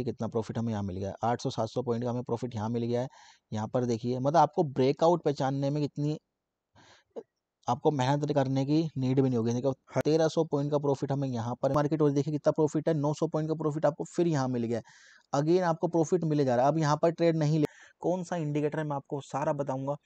देखिए कितना प्रॉफिट हमें यहाँ मिल गया है। 800 700 पॉइंट का हमें प्रॉफिट यहाँ मिल गया है। यहाँ पर देखिए मतलब आपको ब्रेकआउट पहचानने में कितनी आपको मेहनत करने की नीड भी नहीं होगी। देखो तेरह सौ पॉइंट का प्रॉफिट हमें यहाँ पर मार्केट और देखिए कितना प्रॉफिट है नौ सौ पॉइंट का प्रॉफिट आपको फिर यहाँ मिल गया अगेन आपको प्रॉफिट मिले जा रहा है। अब यहाँ पर ट्रेड नहीं ले कौन सा इंडिकेटर है मैं आपको सारा बताऊँगा।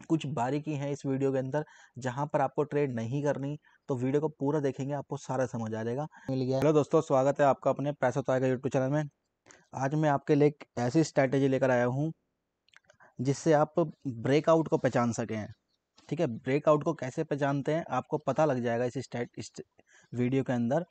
कुछ बारीकी हैं इस वीडियो के अंदर जहाँ पर आपको ट्रेड नहीं करनी तो वीडियो को पूरा देखेंगे आपको सारा समझ आ जाएगा। मिल गया। हेलो दोस्तों स्वागत है आपका अपने पैसा तो आएगा यूट्यूब चैनल में। आज मैं आपके लिए एक ऐसी स्ट्रैटेजी लेकर आया हूँ जिससे आप ब्रेकआउट को पहचान सकें। ठीक है ब्रेकआउट को कैसे पहचानते हैं आपको पता लग जाएगा इस स्टैट इस वीडियो के अंदर।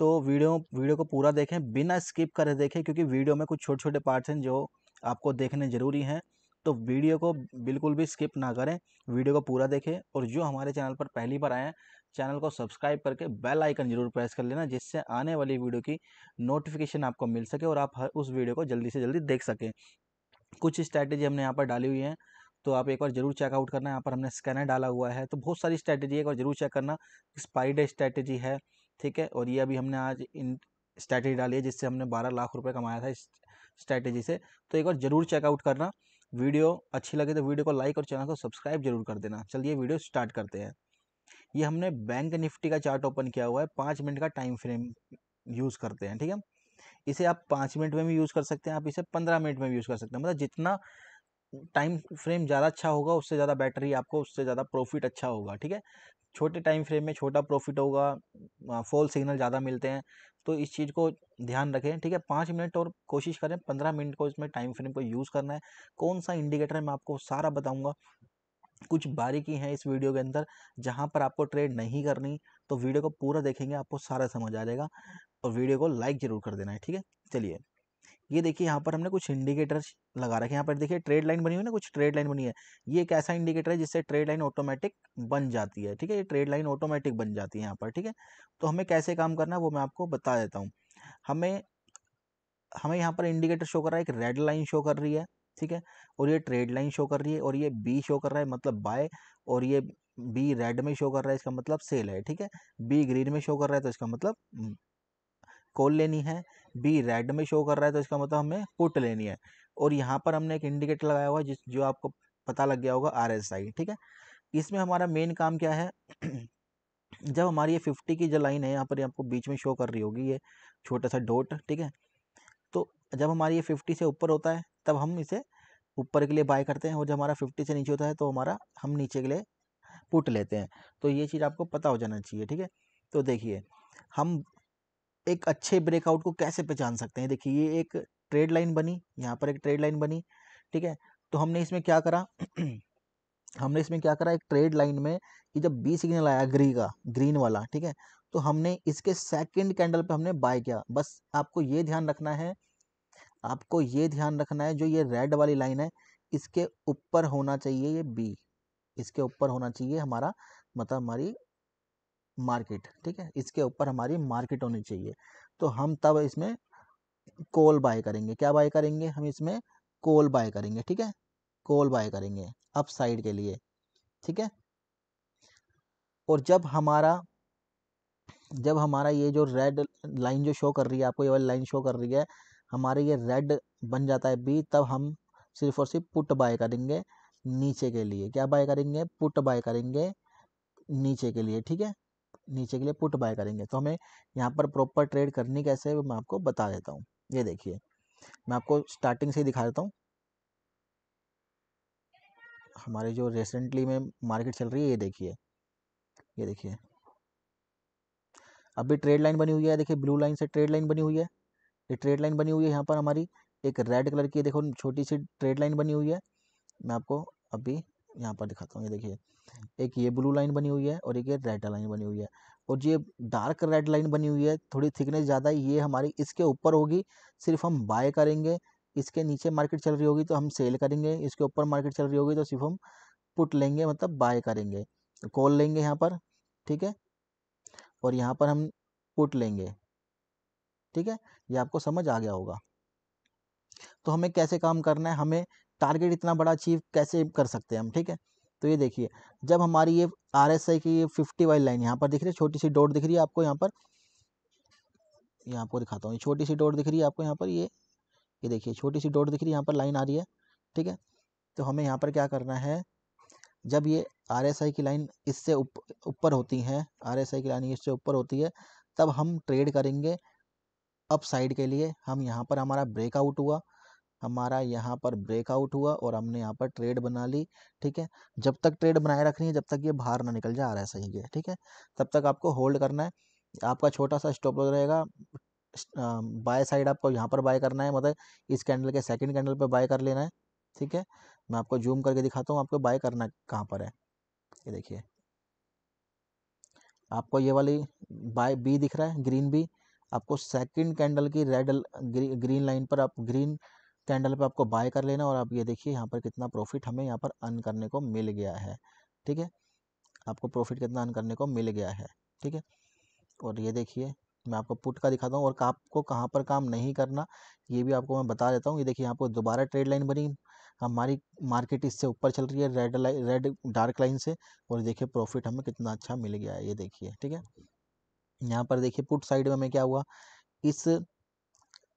तो वीडियो वीडियो को पूरा देखें बिना स्किप करे देखें क्योंकि वीडियो में कुछ छोटे छोटे पार्ट्स हैं जो आपको देखने ज़रूरी हैं। तो वीडियो को बिल्कुल भी स्किप ना करें, वीडियो को पूरा देखें और जो हमारे चैनल पर पहली बार आए हैं, चैनल को सब्सक्राइब करके बेल आइकन ज़रूर प्रेस कर लेना जिससे आने वाली वीडियो की नोटिफिकेशन आपको मिल सके और आप हर उस वीडियो को जल्दी से जल्दी देख सकें। कुछ स्ट्रैटेजी हमने यहाँ पर डाली हुई हैं तो आप एक बार ज़रूर चेकआउट करना, यहाँ पर हमने स्कैनर डाला हुआ है तो बहुत सारी स्ट्रैटेजी है, एक बार ज़रूर चेक करना स्पाइडर स्ट्रैटेजी है, ठीक है, और ये अभी हमने आज इन स्ट्रैटेजी डाली है जिससे हमने बारह लाख रुपए कमाया था इस स्ट्रैटेजी से तो एक बार ज़रूर चेकआउट करना वीडियो अच्छी लगे तो वीडियो को लाइक और चैनल को सब्सक्राइब ज़रूर कर देना। चलिए वीडियो स्टार्ट करते हैं। ये हमने बैंक निफ्टी का चार्ट ओपन किया हुआ है। पाँच मिनट का टाइम फ्रेम यूज़ करते हैं, ठीक है? इसे आप पाँच मिनट में भी यूज़ कर सकते हैं, आप इसे पंद्रह मिनट में भी यूज़ कर सकते हैं। मतलब जितना टाइम फ्रेम ज़्यादा अच्छा होगा, उससे ज़्यादा बैटरी आपको, उससे ज़्यादा प्रॉफिट अच्छा होगा, ठीक है? छोटे टाइम फ्रेम में छोटा प्रॉफिट होगा फॉल सिग्नल ज़्यादा मिलते हैं तो इस चीज़ को ध्यान रखें, ठीक है? पाँच मिनट और कोशिश करें, पंद्रह मिनट को इसमें टाइम फ्रेम को यूज़ करना है। कौन सा इंडिकेटर है मैं आपको सारा बताऊँगा। कुछ बारीकी हैं इस वीडियो के अंदर, जहाँ पर आपको ट्रेड नहीं करनी तो वीडियो को पूरा देखेंगे, आपको सारा समझ आ जाएगा, और वीडियो को लाइक ज़रूर कर देना है, ठीक है? चलिए। ये देखिए यहाँ पर हमने कुछ इंडिकेटर लगा रखे हैं। यहाँ पर देखिए ट्रेड लाइन बनी हुई है ना, कुछ ट्रेड लाइन बनी है। ये एक ऐसा इंडिकेटर है जिससे ट्रेड लाइन ऑटोमेटिक बन जाती है, ठीक है? ये ट्रेड लाइन ऑटोमेटिक बन जाती है यहाँ पर, ठीक है? तो हमें कैसे काम करना है वो मैं आपको बता देता हूँ। हमें हमें यहाँ पर इंडिकेटर शो कर रहा है, एक रेड लाइन शो कर रही है, ठीक है? और ये ट्रेड लाइन शो कर रही है और ये बी शो कर रहा है मतलब बाय, और ये बी रेड में शो कर रहा है, इसका मतलब सेल है, ठीक है? बी ग्रीन में शो कर रहा है तो इसका मतलब कॉल लेनी है, बी रेड में शो कर रहा है तो इसका मतलब हमें पुट लेनी है। और यहाँ पर हमने एक इंडिकेटर लगाया हुआ है जिस, जो आपको पता लग गया होगा आर एस आई, ठीक है? इसमें हमारा मेन काम क्या है? जब हमारी ये फिफ्टी की जो लाइन है, यहाँ पर आपको बीच में शो कर रही होगी, ये छोटा सा डोट, ठीक है? तो जब हमारी ये फिफ्टी से ऊपर होता है, तब हम इसे ऊपर के लिए बाय करते हैं और जब हमारा फिफ्टी से नीचे होता है तो हमारा, हम नीचे के लिए पुट लेते हैं। तो ये चीज़ आपको पता हो जाना चाहिए, ठीक है? तो देखिए, हम एक अच्छे ब्रेकआउट को कैसे पहचान सकते हैं? देखिए, ये एक ट्रेड लाइन बनी, यहाँ पर एक ट्रेड लाइन बनी, ठीक है? तो हमने इसमें क्या करा? हमने इसमें क्या करा? एक ट्रेड लाइन में कि जब बी सिग्नल आया ग्री का ग्रीन वाला, ठीक है? तो हमने इसके सेकंड कैंडल पे हमने बाय किया। बस आपको ये ध्यान रखना है, आपको ये ध्यान रखना है, जो ये रेड वाली लाइन है, इसके ऊपर होना चाहिए ये बी इसके ऊपर होना चाहिए हमारा मतलब हमारी मार्केट, ठीक है? इसके ऊपर हमारी मार्केट होनी चाहिए। तो हम तब इसमें कोल बाय करेंगे। क्या बाय करेंगे? हम इसमें कोल बाय करेंगे, ठीक है? कोल बाय करेंगे अप साइड के लिए, ठीक है? और जब हमारा जब हमारा ये जो रेड लाइन जो शो कर रही है, आपको ये वाली लाइन शो कर रही है, हमारे ये रेड बन जाता है बी, तब हम सिर्फ़ और सिर्फ़ पुट बाय करेंगे नीचे के लिए। क्या बाय करेंगे? पुट बाय करेंगे नीचे के लिए, ठीक है? नीचे के लिए पुट बाय करेंगे। तो हमें यहाँ पर प्रॉपर ट्रेड करनी कैसे है मैं आपको बता देता हूँ। ये देखिए, मैं आपको स्टार्टिंग से ही दिखा देता हूँ। हमारे जो रिसेंटली में मार्केट चल रही है, ये देखिए ये देखिए। अभी ट्रेड लाइन बनी हुई है, देखिए ब्लू लाइन से ट्रेड लाइन बनी हुई है। ये ट्रेड लाइन बनी हुई है यहाँ पर हमारी, एक रेड कलर की, देखो, छोटी सी ट्रेड लाइन बनी हुई है। मैं आपको अभी यहाँ पर दिखाता हूँ, ये देखिए। एक ये ब्लू लाइन बनी हुई है और एक ये रेड लाइन बनी हुई है। और जो डार्क रेड लाइन बनी हुई है, थोड़ी थिकनेस ज़्यादा, ये हमारी इसके ऊपर होगी, सिर्फ़ हम बाय करेंगे, इसके नीचे मार्केट चल रही होगी तो हम सेल करेंगे, इसके ऊपर मार्केट चल रही होगी तो सिर्फ़ हम पुट लेंगे मतलब बाय करेंगे। कॉल लेंगे यहाँ पर, ठीक है? और यहाँ पर हम पुट लेंगे, ठीक है? ये आपको समझ आ गया होगा। तो हमें कैसे काम करना है? हमें टारगेट इतना बड़ा अचीव कैसे कर सकते हैं हम, ठीक है? तो ये देखिए, जब हमारी ये आर एस आई की ये फिफ्टी वाली लाइन यहाँ पर दिख रही है, छोटी सी डॉट दिख रही है आपको यहाँ पर। ये आपको दिखाता हूँ, ये छोटी सी डोर दिख रही है आपको यहाँ पर, ये ये देखिए, छोटी सी डोर दिख रही है, यहाँ पर लाइन आ रही है, ठीक है? तो हमें यहाँ पर क्या करना है, जब ये आर एस आई की लाइन इससे ऊपर होती हैं आर एस आई की लाइन इससे ऊपर होती है, तब हम ट्रेड करेंगे अप साइड के लिए, हम यहाँ पर हमारा ब्रेकआउट हुआ हमारा यहाँ पर ब्रेकआउट हुआ और हमने यहाँ पर ट्रेड बना ली ठीक है? जब तक ट्रेड बनाए रखनी है जब तक ये बाहर ना निकल जाए आर एस आई के ठीक है? तब तक आपको होल्ड करना है। आपका छोटा सा स्टॉप रहेगा। बाय साइड आपको यहाँ पर बाय करना है मतलब इस कैंडल के सेकंड कैंडल पे बाय कर लेना है ठीक है? मैं आपको जूम करके दिखाता हूँ आपको बाय करना कहाँ पर है। ये देखिए। आपको ये वाली बाय बी दिख रहा है ग्रीन बी आपको सेकंड कैंडल की रेड ग्री, ग्रीन लाइन पर आप ग्रीन कैंडल पे आपको बाय कर लेना और आप ये देखिए यहाँ पर कितना प्रॉफिट हमें यहाँ पर अर्न करने को मिल गया है, ठीक है? आपको प्रॉफिट कितना अर्न करने को मिल गया है, ठीक है? और ये देखिए, मैं आपको पुट का दिखाता हूँ और आपको कहाँ पर काम नहीं करना, ये भी आपको मैं बता देता हूँ। ये देखिए आपको दोबारा ट्रेड लाइन बनी, हमारी मार्केट इससे ऊपर चल रही है red line red dark line से और देखिए प्रॉफिट हमें कितना अच्छा मिल गया है, ये देखिए, ठीक है? यहाँ पर देखिए पुट साइड में हमें क्या हुआ, इस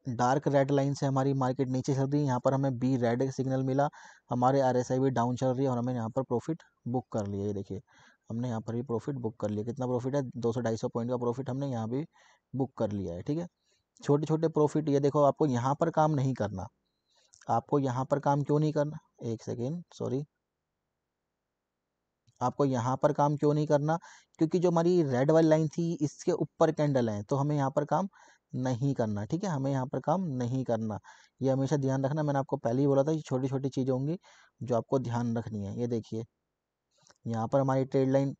डार्क रेड लाइन से हमारी मार्केट नीचे चल रही है। यहाँ पर हमें बी रेड सिग्नल मिला। हमारे आर भी डाउन चल रही है और हमें यहाँ पर प्रॉफिट बुक कर लिया। ये देखिए, हमने यहाँ पर भी प्रॉफिट बुक कर लिया। कितना प्रॉफिट है? दो सौ ढाई सौ पॉइंट का प्रॉफिट हमने यहाँ भी बुक कर लिया है, ठीक है? छोटे छोटे प्रॉफिट ये देखो, आपको यहाँ पर काम नहीं करना। आपको यहाँ पर काम क्यों नहीं करना? एक सेकेंड सॉरी आपको यहाँ पर काम क्यों नहीं करना? क्योंकि जो हमारी रेड वाली लाइन थी, इसके ऊपर कैंडल है तो हमें यहाँ पर काम नहीं करना, ठीक है? हमें यहाँ पर काम नहीं करना। ये हमेशा ध्यान रखना, मैंने आपको पहले ही बोला था ये छोटी छोटी चीज़ें होंगी जो आपको ध्यान रखनी है। ये देखिए, यहाँ पर हमारी ट्रेड लाइन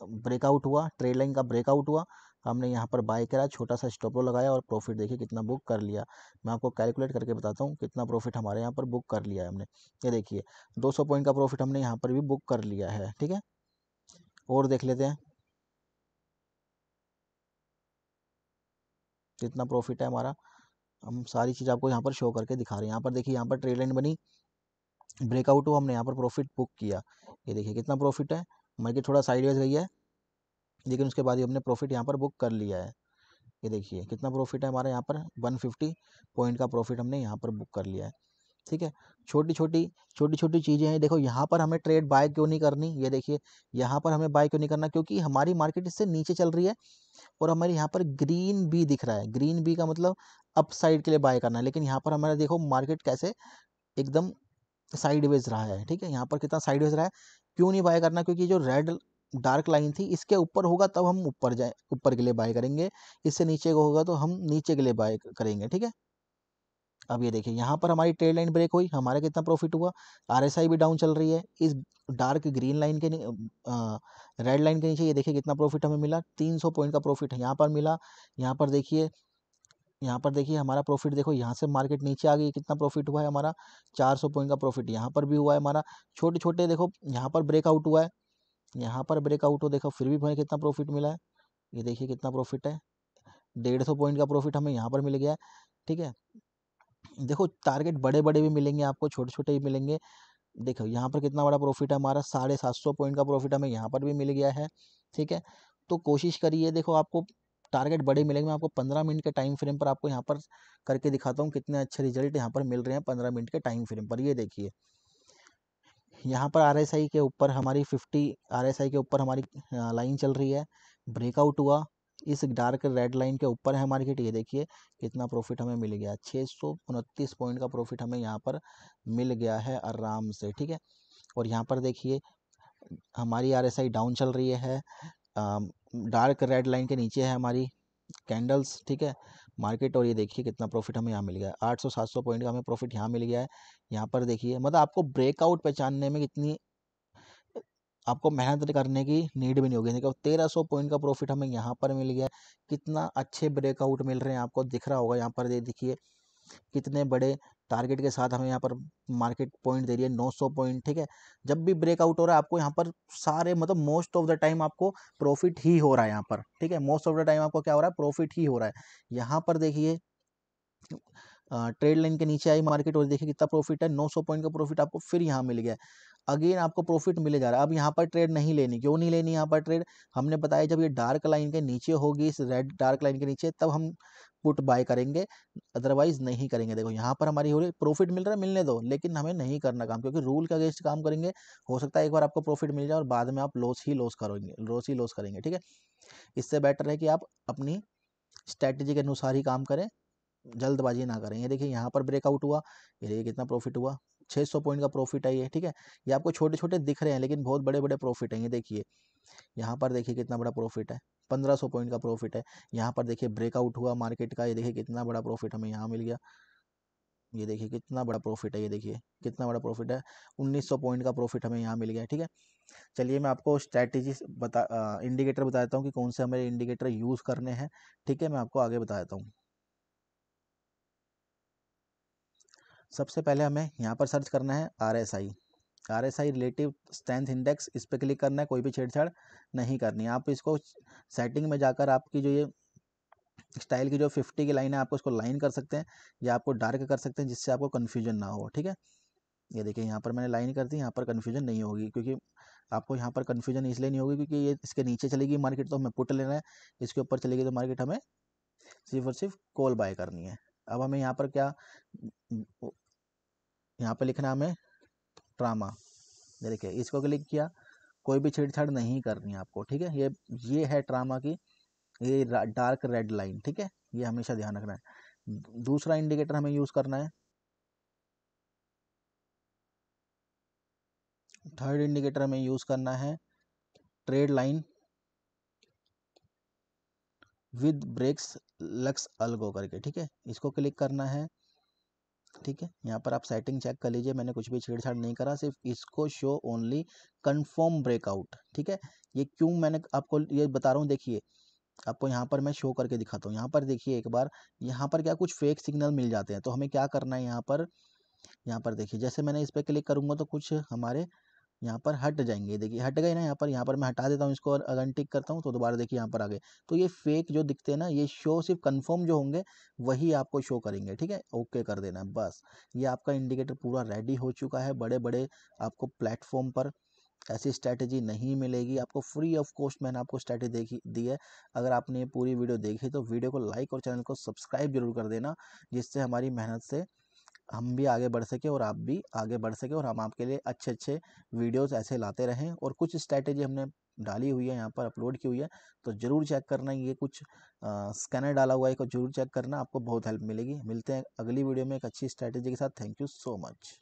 ब्रेकआउट हुआ, ट्रेड लाइन का ब्रेकआउट हुआ, हमने यहाँ पर बाय करा छोटा सा स्टॉप लगाया और प्रॉफिट देखिए कितना बुक कर लिया। मैं आपको कैलकुलेट करके बताता हूँ कितना प्रॉफिट हमारे यहाँ पर बुक कर लिया है हमने। ये देखिए 200 पॉइंट का प्रॉफिट हमने यहाँ पर भी बुक कर लिया है, ठीक है? और देख लेते हैं कितना प्रॉफिट है हमारा, हम सारी चीज़ आपको यहाँ पर शो करके दिखा रहे हैं। यहाँ पर देखिए, यहाँ पर ट्रेड लाइन बनी ब्रेकआउट हुआ, हमने यहाँ पर प्रॉफिट बुक किया। ये देखिए, कितना प्रॉफिट है? मार्केट थोड़ा साइडवेज गई है, लेकिन उसके बाद ही हमने प्रॉफिट यहाँ पर बुक कर लिया है। ये देखिए, कितना प्रॉफिट है हमारे यहाँ पर? 150 पॉइंट का प्रॉफिट हमने यहाँ पर बुक कर लिया है। ठीक है? छोटी छोटी छोटी छोटी चीज़ें हैं। देखो, यहाँ पर हमें ट्रेड बाय क्यों नहीं करनी? ये देखिए, यहाँ पर हमें बाय क्यों नहीं करना? क्योंकि हमारी मार्केट इससे नीचे चल रही है और हमारे यहाँ पर ग्रीन बी दिख रहा है। ग्रीन बी का मतलब अप साइड के लिए बाय करना है। लेकिन यहाँ पर हमारा देखो मार्केट कैसे एकदम साइडवेज रहा है। ठीक है? यहाँ पर कितना साइडवेज रहा है? क्यों नहीं बाय करना? क्योंकि जो रेड डार्क लाइन थी, इसके ऊपर होगा, तब हम ऊपर जाए, ऊपर के लिए बाय करेंगे। इससे नीचे होगा तो हम नीचे के लिए बाय करेंगे। ठीक है? अब ये देखिए, यहाँ पर हमारी ट्रेड लाइन ब्रेक हुई, हमारा कितना प्रॉफिट हुआ? आरएसआई भी डाउन चल रही है। इस डार्क ग्रीन लाइन के रेड लाइन के नीचे ये देखिए कितना प्रॉफिट हमें मिला? 300 पॉइंट का प्रॉफिट यहाँ पर मिला। यहाँ पर देखिए, यहाँ पर देखिए हमारा प्रॉफिट देखो, यहाँ से मार्केट नीचे आ गई, कितना प्रॉफिट हुआ है हमारा? 400 पॉइंट का प्रॉफिट यहाँ पर भी हुआ है हमारा। छोटे छोटे देखो, यहाँ पर ब्रेकआउट हुआ है। यहाँ पर ब्रेकआउट हो देखो, फिर भी हमें कितना प्रॉफिट मिला है? ये देखिए कितना प्रॉफिट है। डेढ़ सौ पॉइंट का प्रॉफिट हमें यहाँ पर मिल गया है। ठीक है? देखो टारगेट बड़े बड़े भी मिलेंगे आपको छोटे छोटे भी मिलेंगे। देखो, यहाँ पर कितना बड़ा प्रॉफिट है हमारा, साढ़े सात सौ पॉइंट का प्रॉफिट हमें यहाँ पर भी मिल गया है, ठीक है? तो कोशिश करिए, देखो, आपको टारगेट बड़े मिलेंगे। मैं आपको पंद्रह मिनट के टाइम फ्रेम पर आपको यहाँ पर करके दिखाता हूँ, कितने अच्छे रिज़ल्ट यहाँ पर मिल रहे हैं पंद्रह मिनट के टाइम फ्रेम पर। ये देखिए, यहाँ पर आरएसआई के ऊपर हमारी फिफ्टी आर के ऊपर हमारी लाइन चल रही है। ब्रेकआउट हुआ इस डार्क रेड लाइन के ऊपर है मार्केट ये देखिए, कितना प्रॉफिट हमें मिल गया। छः सौ उनतीस पॉइंट का प्रॉफिट हमें यहाँ पर मिल गया है आराम से, ठीक है? और यहाँ पर देखिए, हमारी आरएसआई डाउन चल रही है। डार्क रेड लाइन के नीचे है हमारी कैंडल्स, ठीक है? मार्केट, और ये देखिए कितना प्रॉफिट हमें यहाँ मिल गया। है आठ सौ, सात सौ पॉइंट का हमें प्रॉफिट यहाँ मिल गया है। यहाँ पर देखिए मतलब आपको ब्रेकआउट पहचानने में कितनी आपको मेहनत करने की नीड भी नहीं होगी। देखो, तेरह सौ पॉइंट का प्रॉफिट हमें यहाँ पर मिल गया कितना अच्छे ब्रेकआउट मिल रहे हैं आपको दिख रहा होगा यहाँ पर। ये देखिए, कितने बड़े टारगेट के साथ हमें यहाँ पर मार्केट पॉइंट दे रही है 900 पॉइंट, ठीक है? जब भी ब्रेकआउट हो रहा है, आपको यहाँ पर सारे मतलब मोस्ट ऑफ़ द टाइम आपको प्रॉफिट ही हो रहा है यहाँ पर, ठीक है? मोस्ट ऑफ़ द टाइम आपको क्या हो रहा है? प्रॉफिट ही हो रहा है। यहाँ पर देखिए ट्रेड लाइन के नीचे आई मार्केट और देखिए कितना प्रॉफिट है 900 पॉइंट का प्रॉफिट आपको फिर यहाँ मिल गया। अगेन आपको प्रॉफिट मिले जा रहा है। अब यहाँ पर ट्रेड नहीं लेनी, क्यों नहीं लेनी यहाँ पर ट्रेड? हमने बताया जब ये डार्क लाइन के नीचे होगी, इस रेड डार्क लाइन के नीचे, तब हम पुट बाय करेंगे, अदरवाइज़ नहीं करेंगे। देखो यहाँ पर हमारी हो रही प्रॉफिट मिल रहा है, मिलने दो, लेकिन हमें नहीं करना काम, क्योंकि रूल के अगेंस्ट काम करेंगे, हो सकता है एक बार आपको प्रॉफिट मिल जाए और बाद में आप लॉस ही लॉस करोगे, लॉस ही लॉस करेंगे, ठीक है? इससे बेटर है कि आप अपनी स्ट्रैटेजी के अनुसार ही काम करें। जल्दबाजी ना करें। ये देखिए, यहाँ पर ब्रेकआउट हुआ, ये देखिए कितना प्रॉफिट हुआ। 600 पॉइंट का प्रॉफिट है ये, ठीक है? ये आपको छोटे छोटे दिख रहे हैं, लेकिन बहुत बड़े बड़े प्रॉफिट हैं, ये देखिए। यहाँ पर देखिए कितना बड़ा प्रॉफिट है 1500 पॉइंट का प्रॉफिट है। यहाँ पर देखिए ब्रेकआउट हुआ मार्केट का, ये देखिए कितना बड़ा प्रॉफिट हमें यहाँ मिल गया। ये देखिए कितना बड़ा प्रॉफिट है, ये देखिए, कितना बड़ा प्रॉफिट है। 1900 पॉइंट का प्रॉफिट हमें यहाँ मिल गया, ठीक है? चलिए, मैं आपको स्ट्रैटेजी बता इंडिकेटर बताता हूँ कि कौन से हमें इंडिकेटर यूज़ करने हैं, ठीक है? मैं आपको आगे बता देता हूँ। सबसे पहले हमें यहाँ पर सर्च करना है R S I R S I relative strength index, इस पर क्लिक करना है, कोई भी छेड़छाड़ नहीं करनी। आप इसको सेटिंग में जाकर आपकी जो ये स्टाइल की जो फिफ्टी की लाइन है आपको उसको लाइन कर सकते हैं या आपको डार्क कर सकते हैं, जिससे आपको कन्फ्यूज़न ना हो, ठीक है? ये देखिए, यहाँ पर मैंने लाइन कर दी, यहाँ पर कन्फ्यूज़न नहीं होगी, क्योंकि आपको यहाँ पर कन्फ्यूज़न इसलिए नहीं होगी क्योंकि ये इसके नीचे चलेगी मार्केट तो हमें पुट लेना है। इसके ऊपर चलेगी तो मार्केट हमें सिर्फ़ और सिर्फ़ कॉल बाय करनी है। अब हमें यहाँ पर क्या यहाँ पर लिखना हमें ट्रामा। देखिए, इसको क्लिक किया, कोई भी छेड़छाड़ नहीं करनी आपको, ठीक है? ये ये है ट्रामा की, ये डार्क रेड लाइन, ठीक है? ये हमेशा ध्यान रखना है। दूसरा इंडिकेटर हमें यूज़ करना है। थर्ड इंडिकेटर हमें यूज़ करना है, trade line with breaks LuxAlgo करके, ठीक है? इसको क्लिक करना है। ठीक है? यहाँ पर आप सेटिंग चेक कर लीजिए, मैंने कुछ भी छेड़छाड़ नहीं करा, सिर्फ़ इसको शो ओनली कन्फर्म ब्रेकआउट ठीक है? ये क्यों मैंने आपको ये बता रहा हूँ, देखिए, आपको यहाँ पर मैं शो करके दिखाता हूँ। यहाँ पर देखिए, एक बार, यहाँ पर क्या कुछ फेक सिग्नल मिल जाते हैं तो हमें क्या करना है यहाँ पर? यहाँ पर देखिए, जैसे मैंने इस पर क्लिक करूँगा तो कुछ हमारे यहाँ पर हट जाएँगे। देखिए, हट गए ना यहाँ पर यहाँ पर मैं हटा देता हूँ इसको और अगर टिक करता हूँ तो दोबारा देखिए यहाँ पर आ गए। तो ये फेक जो दिखते हैं ना, ये शो सिर्फ़ कंफर्म जो होंगे, वही आपको शो करेंगे, ठीक है? ओके कर देना, बस। ये आपका इंडिकेटर पूरा रेडी हो चुका है बड़े बड़े आपको प्लेटफॉर्म पर ऐसी स्ट्रैटेजी नहीं मिलेगी। आपको फ्री ऑफ़ कॉस्ट मैंने आपको स्ट्रैटेजी देखी, दी है। अगर आपने ये पूरी वीडियो देखी तो वीडियो को लाइक और चैनल को सब्सक्राइब ज़रूर कर देना, जिससे हमारी मेहनत से हम भी आगे बढ़ सकें और आप भी आगे बढ़ सकें और हम आपके लिए अच्छे अच्छे वीडियोस ऐसे लाते रहें और कुछ स्ट्रैटेजी हमने डाली हुई है, यहाँ पर अपलोड की हुई है तो ज़रूर चेक करना ये कुछ स्कैनर डाला हुआ है को ज़रूर चेक करना, आपको बहुत हेल्प मिलेगी। मिलते हैं अगली वीडियो में एक अच्छी स्ट्रैटेजी के साथ। Thank you so much.